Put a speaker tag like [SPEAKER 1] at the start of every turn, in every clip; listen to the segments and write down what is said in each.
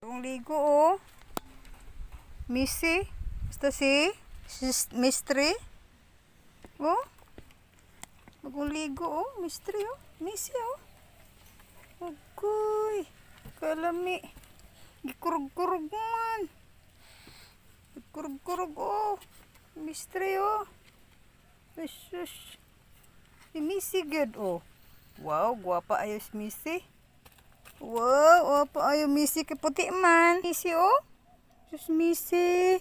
[SPEAKER 1] Ang ligo oh. Missy. Basta si Mystery. Oh. Bagong ligo oh. Mystery oh. Missy oh. Agoy. Kalami. Gikurug-kurug man. Gikurug-kurug oh. Mystery oh. Shush. Si Missy good oh. Wow, guwapa ayos Missy. Wow, apa ayo misi ke puti man. Misi oh. Sus misi.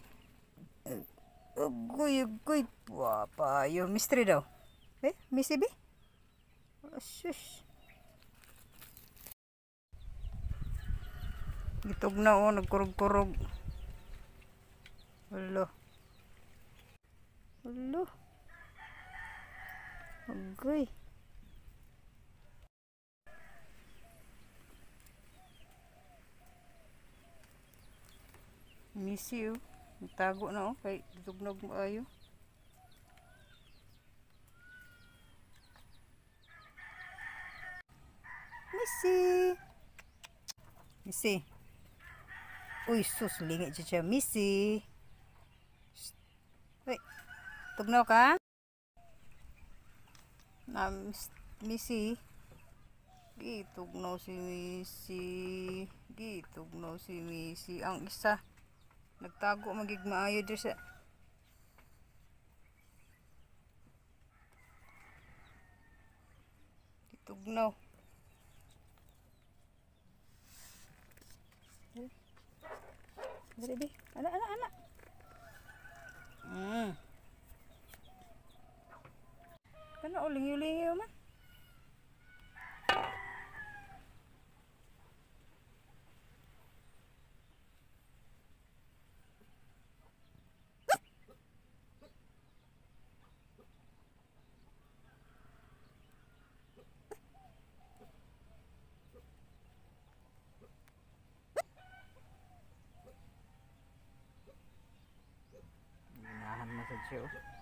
[SPEAKER 1] Ugoy, ugoy. Apa ayo misteri daw. Eh, misi bi? Oh, Sus. Gitog na oh, nagkurog-kurog. Hello. Hello. Ugoy. Miss you. Tago na oh. Kay tugnog mo ayo. Missy. Missy. Uy, sus, lingit siya siya. Missy. Uy, tugnaw ka? Na, Miss- Missy. Gitugnaw si Missy. Gitugnaw si Missy. Ang isa, nagtago magig maayo dito sa... Gitugnaw. Dali, di. Anak, anak, anak. Hmm. Kana uling-uling man. Ginahan mo sa siyo.